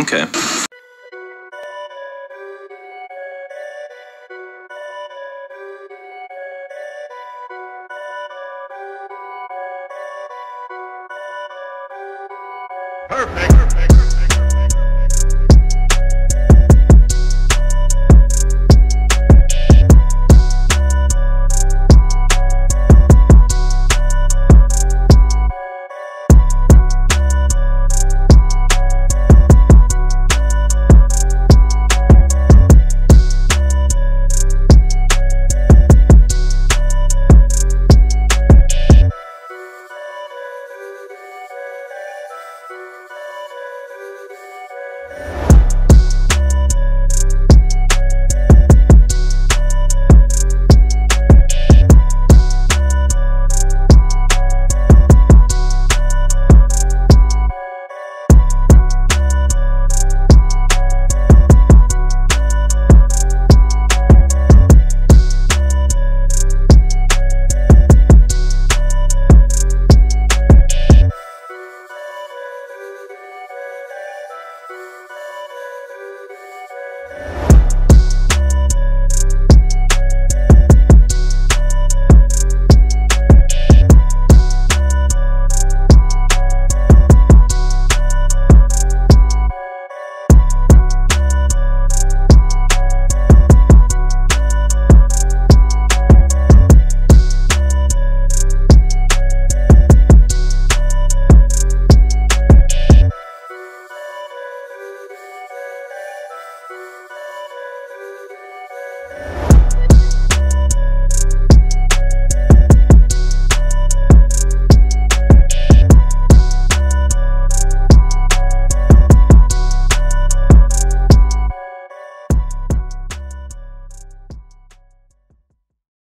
Okay. Perfect. Perfect.